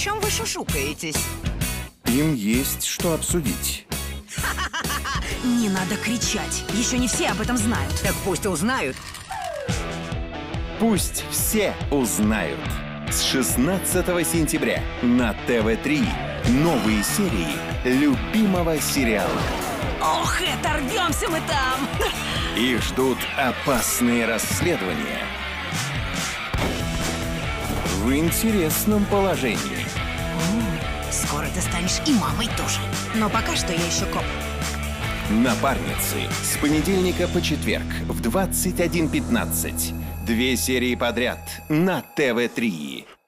чем вы шушукаетесь? Им есть что обсудить. Не надо кричать. Еще не все об этом знают. Так пусть узнают. Пусть все узнают. С 16 сентября на ТВ-3 новые серии любимого сериала. Ох, это рвемся мы там! Их ждут опасные расследования. В интересном положении. Скоро ты станешь и мамой тоже. Но пока что я еще коп. Напарницы. С понедельника по четверг в 21.15. Две серии подряд на ТВ-3.